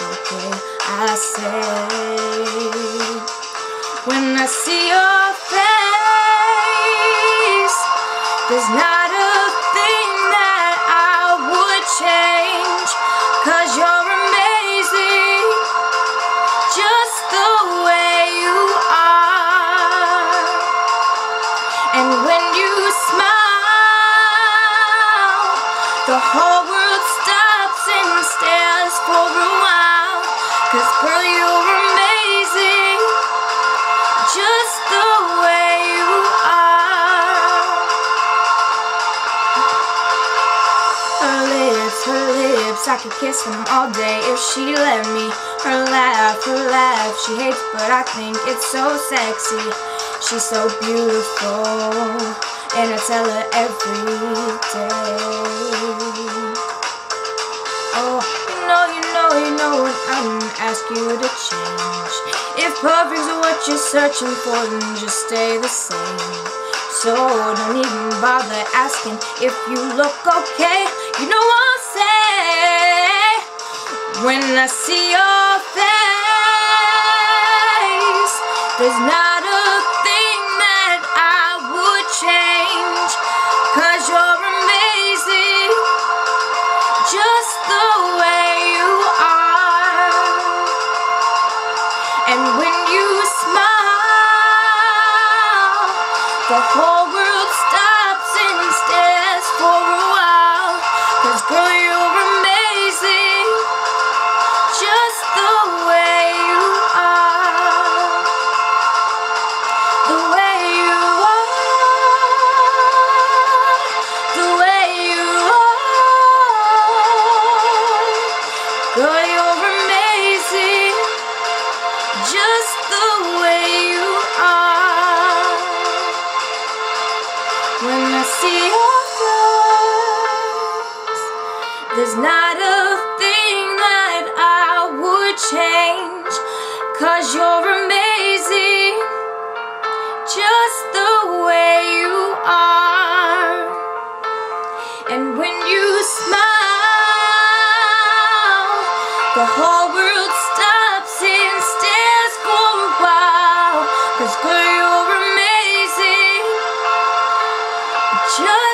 okay? I say, when I see your face, there's not a thing that I would change. Cause you're amazing, just the way you are. And when you smile, the whole lips, I could kiss them all day if she let me. Her laugh, her laugh, she hates, but I think it's so sexy. She's so beautiful, and I tell her every day. Oh, you know, you know, you know what I didn't ask you to change. If perfect's what you're searching for, then just stay the same. So don't even bother asking if you look okay. You know I'll say when I see your face, there's not a thing that I would change. Cause you're amazing, just the way you are. And when you smile, the whole there's not a thing that I would change. Cause you're amazing, just the way you are. And when you smile, the whole world stops and stares for a while. Cause girl, you're amazing, just